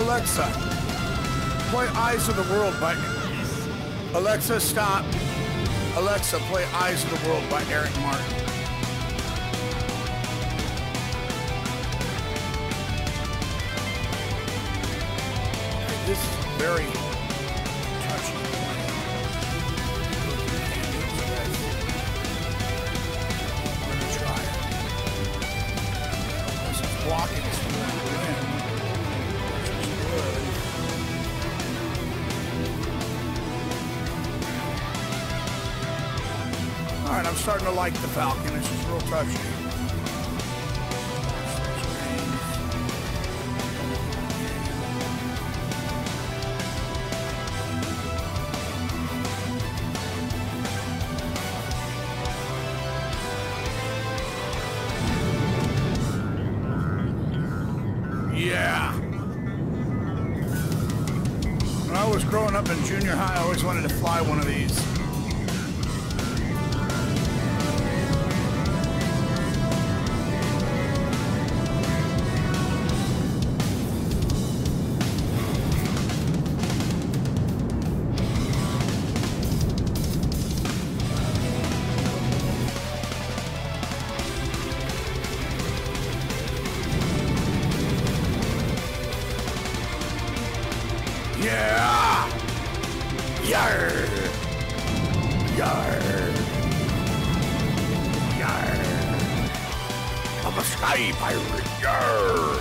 Alexa, play Eyes of the World by. Alexa, stop. Alexa, play Eyes of the World by Eric Martin. This is very is blocking I'm starting to like the Falcon. It's just real touchy. Yeah. When I was growing up in junior high, I always wanted to fly one of these. Yeah! Yar! Yar! Yar! I'm a sky pirate. Yar!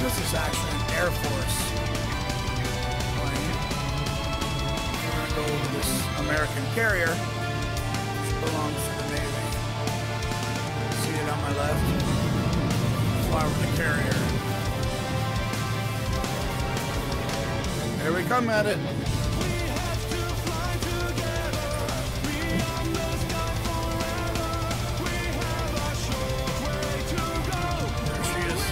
This is actually an Air Force plane. We're gonna go over this American carrier, which belongs to the Navy. My left? Fly over the carrier. Here we come at it. There she is.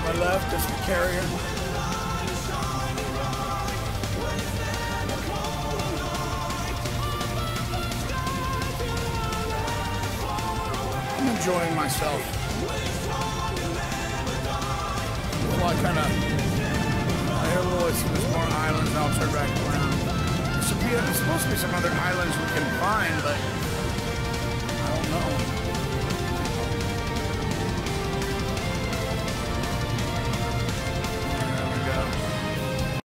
My left is the carrier. I'm enjoying myself. Well, I kind of, I hear a little, there's more islands, and I'll turn back around. There's supposed to be some other islands we can find, but I don't know.